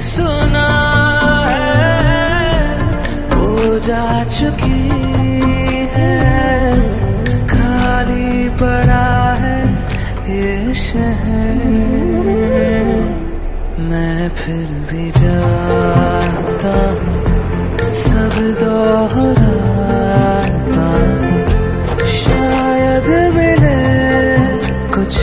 सुना है, वो जा चुकी है, खाली पड़ा है ये शहर। मैं फिर भी जाता सब दोहरा